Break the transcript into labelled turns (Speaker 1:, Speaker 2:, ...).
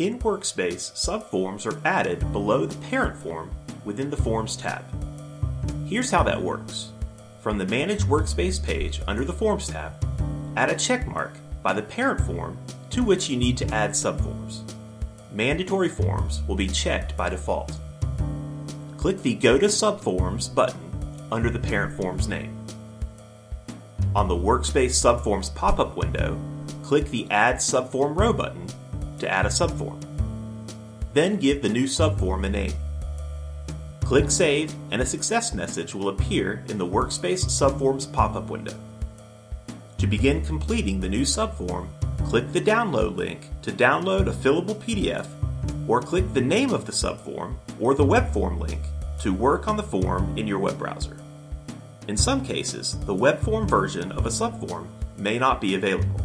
Speaker 1: In Workspace, subforms are added below the parent form within the Forms tab. Here's how that works. From the Manage Workspace page under the Forms tab, add a checkmark by the parent form to which you need to add subforms. Mandatory forms will be checked by default. Click the Go to Subforms button under the parent form's name. On the Workspace Subforms pop-up window, click the Add Subform Row button to add a subform. Then give the new subform a name. Click Save and a success message will appear in the Workspace Subforms pop-up window. To begin completing the new subform, click the download link to download a fillable PDF or click the name of the subform or the web form link to work on the form in your web browser. In some cases, the web form version of a subform may not be available.